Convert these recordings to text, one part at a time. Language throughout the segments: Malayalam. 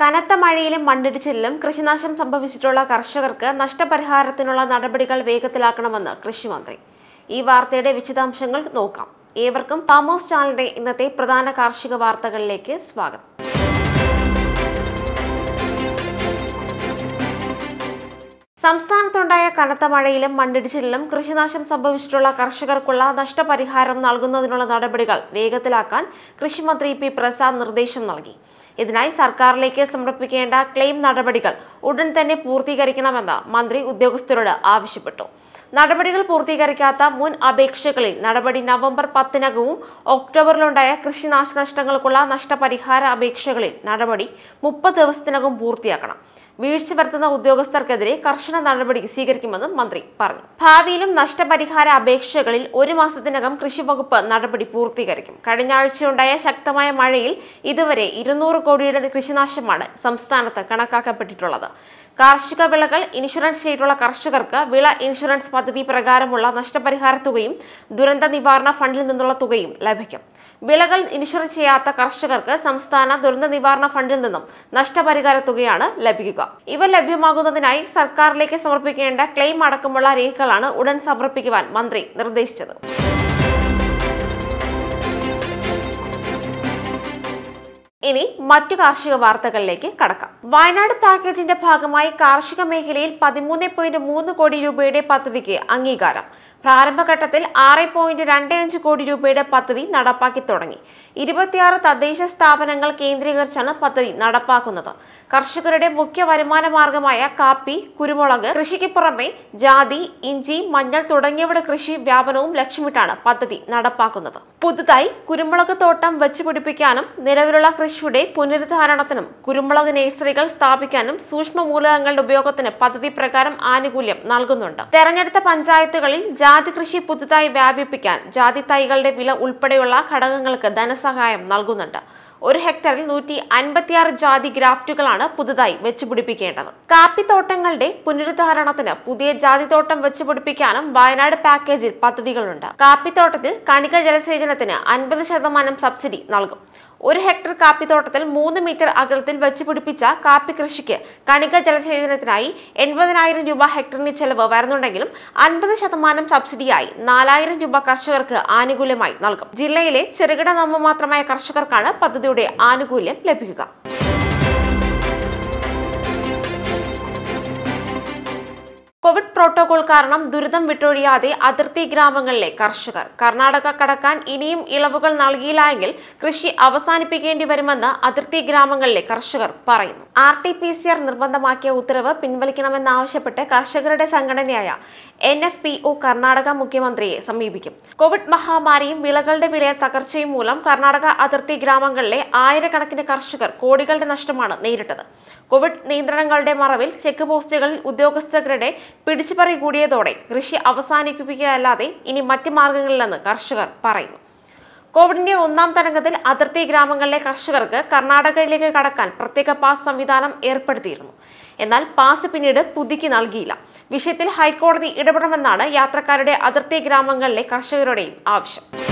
കനത്ത മഴയിലും മണ്ണിടിച്ചിലും കൃഷിനാശം സംഭവിച്ചിട്ടുള്ള കർഷകർക്ക് നഷ്ടപരിഹാരത്തിനുള്ള നടപടികൾ വേഗത്തിലാക്കണമെന്ന് കൃഷിമന്ത്രി. ഈ വാർത്തയുടെ വിശദാംശങ്ങൾ നോക്കാം. ഏവർക്കും ഫാമോസ് ചാനലിന്റെ ഇന്നത്തെ പ്രധാന കാർഷിക വാർത്തകളിലേക്ക് സ്വാഗതം. സംസ്ഥാനത്തുണ്ടായ കനത്ത മഴയിലും മണ്ണിടിച്ചിലിലും കൃഷിനാശം സംഭവിച്ചിട്ടുള്ള കർഷകർക്കുള്ള നഷ്ടപരിഹാരം നൽകുന്നതിനുള്ള നടപടികൾ വേഗത്തിലാക്കാൻ കൃഷിമന്ത്രി പി പ്രസാദ് നിർദ്ദേശം നൽകി. ഇതിനായി സർക്കാരിലേക്ക് സമർപ്പിക്കേണ്ട ക്ലെയിം നടപടികൾ ഉടൻ തന്നെ പൂർത്തീകരിക്കണമെന്ന് മന്ത്രി ഉദ്യോഗസ്ഥരോട് ആവശ്യപ്പെട്ടു. നടപടികൾ പൂർത്തീകരിക്കാത്ത മുൻ അപേക്ഷകളിൽ നടപടി നവംബർ പത്തിനകവും ഒക്ടോബറിലുണ്ടായ കൃഷിനാശനഷ്ടങ്ങൾക്കുള്ള നഷ്ടപരിഹാര അപേക്ഷകളിൽ നടപടി മുപ്പത് ദിവസത്തിനകം പൂർത്തിയാക്കണം. വീഴ്ച വരുത്തുന്ന ഉദ്യോഗസ്ഥർക്കെതിരെ കർശന നടപടി സ്വീകരിക്കുമെന്നും മന്ത്രി പറഞ്ഞു. ഭാവിയിലും നഷ്ടപരിഹാര അപേക്ഷകളിൽ ഒരു മാസത്തിനകം കൃഷിവകുപ്പ് നടപടി പൂർത്തീകരിക്കും. കഴിഞ്ഞ ആഴ്ചയുണ്ടായ ശക്തമായ മഴയിൽ ഇതുവരെ ഇരുന്നൂറ് കോടിയുടെ കൃഷിനാശമാണ് സംസ്ഥാനത്ത് കണക്കാക്കപ്പെട്ടിട്ടുള്ളത്. കാർഷിക വിളകൾ ഇൻഷുറൻസ് ചെയ്തിട്ടുള്ള കർഷകർക്ക് വിള ഇൻഷുറൻസ് പദ്ധതി പ്രകാരമുള്ള നഷ്ടപരിഹാര തുകയും ദുരന്ത നിവാരണ ഫണ്ടിൽ നിന്നുള്ള തുകയും ലഭിക്കും. വിളകൾ ഇൻഷുറൻസ് ചെയ്യാത്ത കർഷകർക്ക് സംസ്ഥാന ദുരന്ത നിവാരണ ഫണ്ടിൽ നിന്നും നഷ്ടപരിഹാര തുകയാണ് ലഭിക്കുക. ഇവ ലഭ്യമാകുന്നതിനായി സർക്കാരിലേക്ക് സമർപ്പിക്കേണ്ട ക്ലെയിം അടക്കമുള്ള രേഖകളാണ് ഉടൻ സമർപ്പിക്കുവാൻ മന്ത്രി നിർദ്ദേശിച്ചത്. ഇനി മറ്റു കാർഷിക വാർത്തകളിലേക്ക് കടക്കാം. വയനാട് പാക്കേജിന്റെ ഭാഗമായി കാർഷിക മേഖലയിൽ പതിമൂന്ന് പോയിന്റ് മൂന്ന് കോടി രൂപയുടെ പദ്ധതിക്ക് അംഗീകാരം. പ്രാരംഭഘട്ടത്തിൽ ആറ് പോയിന്റ് രണ്ട് അഞ്ച് കോടി രൂപയുടെ പദ്ധതി നടപ്പാക്കി തുടങ്ങി. ഇരുപത്തിയാറ് തദ്ദേശ സ്ഥാപനങ്ങൾ കേന്ദ്രീകരിച്ചാണ് പദ്ധതി നടപ്പാക്കുന്നത്. കർഷകരുടെ മുഖ്യ വരുമാന മാർഗമായ കാപ്പി കുരുമുളക് കൃഷിക്ക് പുറമെ ജാതി ഇഞ്ചി മഞ്ഞൾ തുടങ്ങിയവയുടെ കൃഷി വ്യാപനവും ലക്ഷ്യമിട്ടാണ് പദ്ധതി നടപ്പാക്കുന്നത്. പുതുതായി കുരുമുളക് തോട്ടം വെച്ചുപിടിപ്പിക്കാനും നിലവിലുള്ള കൃഷിയുടെ പുനരുദ്ധാരണത്തിനും കുരുമുളക് നഴ്സറികൾ സ്ഥാപിക്കാനും സൂക്ഷ്മ മൂലകങ്ങളുടെ ഉപയോഗത്തിന് പദ്ധതി പ്രകാരം ആനുകൂല്യം നൽകുന്നുണ്ട്. തെരഞ്ഞെടുത്ത പഞ്ചായത്തുകളിൽ ജാതി കൃഷി പുതുതായി വ്യാപിപ്പിക്കാൻ ജാതി തൈകളുടെ വില ഉൾപ്പെടെയുള്ള ഘടകങ്ങൾക്ക് ധനസഹായം നൽകുന്നുണ്ട്. ഒരു ഹെക്ടറിൽ നൂറ്റി അൻപത്തിയാറ് ജാതി ഗ്രാഫ്റ്റുകളാണ് പുതുതായി വെച്ചുപിടിപ്പിക്കേണ്ടത്. കാപ്പിത്തോട്ടങ്ങളുടെ പുനരുദ്ധാരണത്തിന് പുതിയ ജാതിത്തോട്ടം വെച്ചുപിടിപ്പിക്കാനും വയനാട് പാക്കേജിൽ പദ്ധതികളുണ്ട്. കാപ്പിത്തോട്ടത്തിൽ കണിക ജലസേചനത്തിന് അൻപത് ശതമാനം സബ്സിഡി നൽകും. ഒരു ഹെക്ടർ കാപ്പിത്തോട്ടത്തിൽ മൂന്ന് മീറ്റർ അകലത്തിൽ വെച്ച് പിടിപ്പിച്ച കാപ്പി കൃഷിക്ക് കണിക ജലസേചനത്തിനായി എൺപതിനായിരം രൂപ ഹെക്ടറിന് ചെലവ് വരുന്നുണ്ടെങ്കിലും അൻപത് ശതമാനം സബ്സിഡിയായി നാലായിരം രൂപ കർഷകർക്ക് ആനുകൂല്യമായി നൽകും. ജില്ലയിലെ ചെറുകിട നാമമാത്രമായ കർഷകർക്കാണ് പദ്ധതിയുടെ ആനുകൂല്യം ലഭിക്കുക. പ്രോട്ടോകോൾ കാരണം ദുരിതം വിട്ടൊഴിയാതെ അതിർത്തി ഗ്രാമങ്ങളിലെ കർഷകർ. കർണാടക കടക്കാൻ ഇനിയും ഇളവുകൾ നൽകിയില്ലെങ്കിൽ കൃഷി അവസാനിപ്പിക്കേണ്ടി വരുമെന്ന് അതിർത്തി ഗ്രാമങ്ങളിലെ കർഷകർ പറയുന്നു. R T P C R നിർബന്ധമാക്കിയ ഉത്തരവ് പിൻവലിക്കണമെന്നാവശ്യപ്പെട്ട് കർഷകരുടെ സംഘടനയായ N F P O Karnataka മുഖ്യമന്ത്രിയെ സമീപിക്കും. കോവിഡ് മഹാമാരിയും വിളകളുടെ വില തകർച്ചയും മൂലം കർണാടക അതിർത്തി ഗ്രാമങ്ങളിലെ ആയിരക്കണക്കിന് കർഷകർ കോടികളുടെ നഷ്ടമാണ് നേരിട്ടത്. കോവിഡ് നിയന്ത്രണങ്ങളുടെ മറവിൽ ചെക്ക് പോസ്റ്റുകളിൽ ഉദ്യോഗസ്ഥരുടെ പിടിച്ചുപറി കൂടിയതോടെ കൃഷി അവസാനിപ്പിക്കുകയല്ലാതെ ഇനി മറ്റ് മാർഗങ്ങളില്ലെന്ന് കർഷകർ പറയുന്നു. കോവിഡിന്റെ ഒന്നാം തരംഗത്തിൽ അതിർത്തി ഗ്രാമങ്ങളിലെ കർഷകർക്ക് കർണാടകയിലേക്ക് കടക്കാൻ പ്രത്യേക പാസ് സംവിധാനം ഏർപ്പെടുത്തിയിരുന്നു. എന്നാൽ പാസ് പിന്നീട് പുതുക്കി നൽകിയില്ല. വിഷയത്തിൽ ഹൈക്കോടതി ഇടപെടണമെന്നാണ് യാത്രക്കാരുടെ അതിർത്തി ഗ്രാമങ്ങളിലെ കർഷകരുടെയും ആവശ്യം.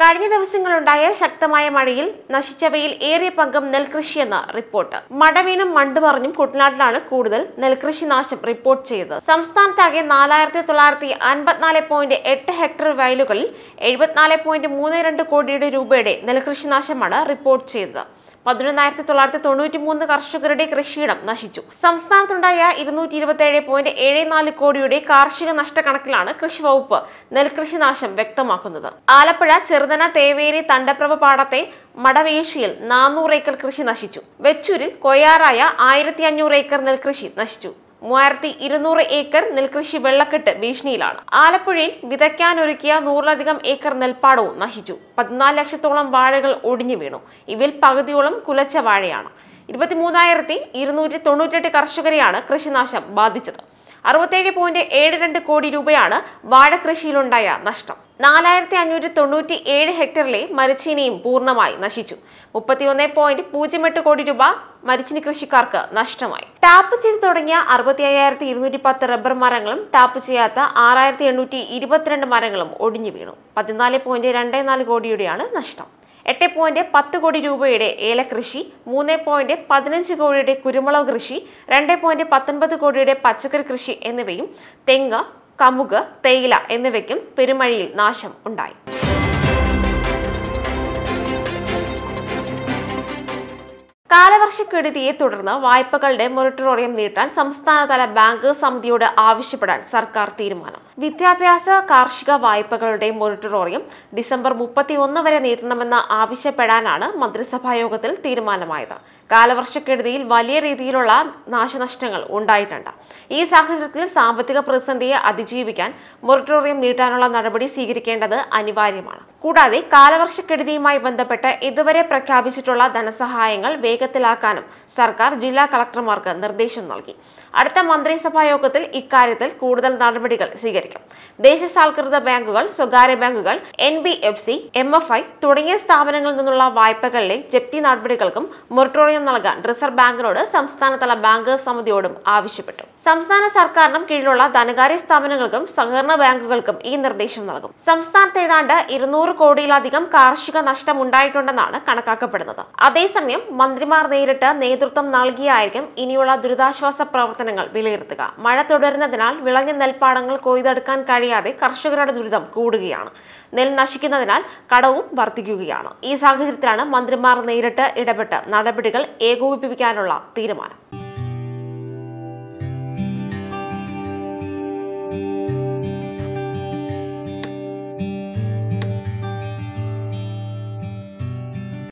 കഴിഞ്ഞ ദിവസങ്ങളുണ്ടായ ശക്തമായ മഴയിൽ നശിച്ചവയിൽ ഏറിയ പങ്കും നെൽകൃഷിയെന്ന് റിപ്പോർട്ട്. മഴ വീണും മണ്ട് കുട്ടനാട്ടിലാണ് കൂടുതൽ നെൽകൃഷി നാശം റിപ്പോർട്ട് ചെയ്തത്. സംസ്ഥാനത്താകെ നാലായിരത്തി തൊള്ളായിരത്തി അൻപത്തിനാല് പോയിന്റ് എട്ട് ഹെക്ടർ വയലുകളിൽ എഴുപത്തിനാല് പോയിന്റ് മൂന്ന് രണ്ട് കോടിയുടെ രൂപയുടെ നെൽകൃഷി നാശമാണ് റിപ്പോർട്ട് ചെയ്തത്. പതിനൊന്നായിരത്തി തൊള്ളായിരത്തി തൊണ്ണൂറ്റി മൂന്ന് കർഷകരുടെ കൃഷിയിടം നശിച്ചു. സംസ്ഥാനത്തുണ്ടായ ഇരുന്നൂറ്റി ഇരുപത്തി ഏഴ് പോയിന്റ് ഏഴ് നാല് കോടിയുടെ കാർഷിക നഷ്ടക്കണക്കിലാണ് കൃഷി വകുപ്പ് നെൽകൃഷി നാശം വ്യക്തമാക്കുന്നത്. ആലപ്പുഴ ചെറുതന തേവേരി തണ്ടപ്രഭ പാടത്തെ മടവേശിയിൽ നാനൂറ് ഏക്കർ കൃഷി നശിച്ചു. വെച്ചൂരിൽ കൊയ്യാറായ ആയിരത്തി അഞ്ഞൂറ് ഏക്കർ നെൽകൃഷി നശിച്ചു. മൂവായിരത്തി ഇരുന്നൂറ് ഏക്കർ നെൽകൃഷി വെള്ളക്കെട്ട് ഭീഷണിയിലാണ്. ആലപ്പുഴയിൽ വിതയ്ക്കാനൊരുക്കിയ നൂറിലധികം ഏക്കർ നെൽപ്പാടവും നശിച്ചു. പതിനാല് ലക്ഷത്തോളം വാഴകൾ ഒടിഞ്ഞു വീണു. ഇവയിൽ പകുതിയോളം കുലച്ച വാഴയാണ്. ഇരുപത്തിമൂന്നായിരത്തി ഇരുന്നൂറ്റി തൊണ്ണൂറ്റെട്ട് കർഷകരെയാണ് കൃഷിനാശം ബാധിച്ചത്. അറുപത്തേഴ് പോയിന്റ് ഏഴ് രണ്ട് കോടി രൂപയാണ് വാഴകൃഷിയിലുണ്ടായ നഷ്ടം. നാലായിരത്തി അഞ്ഞൂറ്റി തൊണ്ണൂറ്റി ഏഴ് ഹെക്ടറിലെ മരച്ചീനിയും പൂർണമായി നശിച്ചു. മുപ്പത്തിയൊന്ന് പോയിന്റ് പൂജ്യം എട്ട് കോടി രൂപ മരിച്ചിനി കൃഷിക്കാർക്ക് നഷ്ടമായി. ടാപ്പ് ചെയ്ത് തുടങ്ങിയ അറുപത്തി അയ്യായിരത്തി ഇരുന്നൂറ്റി പത്ത് റബ്ബർ മരങ്ങളും ടാപ്പ് ചെയ്യാത്ത ആറായിരത്തി എണ്ണൂറ്റി ഇരുപത്തിരണ്ട് മരങ്ങളും ഒടിഞ്ഞു വീണു. പതിനാല് പോയിന്റ് രണ്ട് നാല് കോടിയുടെയാണ് നഷ്ടം. എട്ട് പോയിന്റ് പത്ത് കോടി രൂപയുടെ ഏലകൃഷി മൂന്ന് പോയിന്റ് പതിനഞ്ച് കോടിയുടെ കുരുമുളക് കൃഷി രണ്ട് പോയിന്റ് പത്തൊൻപത് കോടിയുടെ പച്ചക്കറി കൃഷി എന്നിവയും തെങ്ങ് കമുക് തേയില എന്നിവയ്ക്കും പെരുമഴയിൽ നാശം ഉണ്ടായി. കാലവർഷക്കെടുതിയെ തുടർന്ന് വായ്പകളുടെ മൊറട്ടോറിയം നീട്ടാൻ സംസ്ഥാനതല ബാങ്ക് സമിതിയോട് ആവശ്യപ്പെടാൻ സർക്കാർ തീരുമാനം. വിദ്യാഭ്യാസ കാർഷിക വായ്പകളുടെ മൊറട്ടോറിയം ഡിസംബർ മുപ്പത്തിയൊന്ന് വരെ നീട്ടണമെന്ന് ആവശ്യപ്പെടാനാണ് മന്ത്രിസഭാ യോഗത്തിൽ തീരുമാനമായത്. കാലവർഷക്കെടുതിയിൽ വലിയ രീതിയിലുള്ള നാശനഷ്ടങ്ങൾ ഉണ്ടായിട്ടുണ്ട്. ഈ സാഹചര്യത്തിൽ സാമ്പത്തിക പ്രതിസന്ധിയെ അതിജീവിക്കാൻ മൊറട്ടോറിയം നീട്ടാനുള്ള നടപടി സ്വീകരിക്കേണ്ടത് അനിവാര്യമാണ്. കൂടാതെ കാലവർഷക്കെടുതിയുമായി ബന്ധപ്പെട്ട് ഇതുവരെ പ്രഖ്യാപിച്ചിട്ടുള്ള ധനസഹായങ്ങൾ വേഗത്തിലാക്കാനും സർക്കാർ ജില്ലാ കളക്ടർമാർക്ക് നിർദ്ദേശം നൽകി. അടുത്ത മന്ത്രിസഭാ യോഗത്തിൽ ഇക്കാര്യത്തിൽ കൂടുതൽ നടപടികൾ സ്വീകരിക്കും. ദേശസാൽകൃത ബാങ്കുകൾ സ്വകാര്യ ബാങ്കുകൾ N B F C M F I തുടങ്ങിയ സ്ഥാപനങ്ങളിൽ നിന്നുള്ള വായ്പകളിലെ ജപ്തി നടപടികൾക്കും മൊറട്ടോറിയം നൽകാൻ റിസർവ് ബാങ്കിനോട് സംസ്ഥാനതല ബാങ്കേഴ്സ് സമിതിയോടും ആവശ്യപ്പെട്ടു. സംസ്ഥാന സർക്കാരിനും കീഴിലുള്ള ധനകാര്യ സ്ഥാപനങ്ങൾക്കും സഹകരണ ബാങ്കുകൾക്കും ഈ നിർദ്ദേശം നൽകും. സംസ്ഥാനത്ത് ഏതാണ്ട് ഇരുന്നൂറ് കോടിയിലധികം കാർഷിക നഷ്ടം ഉണ്ടായിട്ടുണ്ടെന്നാണ് കണക്കാക്കപ്പെടുന്നത്. അതേസമയം മന്ത്രിമാർ നേരിട്ട് നേതൃത്വം നൽകിയായിരിക്കും ഇനിയുള്ള ദുരിതാശ്വാസ പ്രവർത്തനങ്ങൾ വിലയിരുത്തുക. മഴ തുടരുന്നതിനാൽ വിളഞ്ഞ നെൽപ്പാടങ്ങൾ കൊയ്തെടുക്കാൻ കഴിയാതെ കർഷകരുടെ ദുരിതം കൂടുകയാണ്. നെൽ നശിക്കുന്നതിനാൽ കടവും വർദ്ധിക്കുകയാണ്. ഈ സാഹചര്യത്തിലാണ് മന്ത്രിമാർ നേരിട്ട് ഇടപെട്ട് നടപടികൾ ഏകോപിപ്പിക്കാനുള്ള തീരുമാനം.